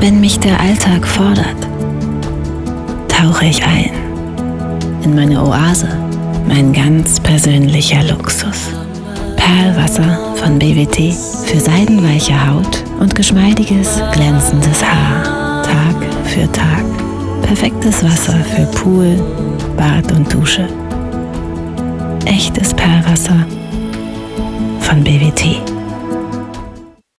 Wenn mich der Alltag fordert, tauche ich ein in meine Oase, mein ganz persönlicher Luxus. Perlwasser von BWT für seidenweiche Haut und geschmeidiges, glänzendes Haar. Tag für Tag. Perfektes Wasser für Pool, Bad und Dusche. Echtes Perlwasser von BWT.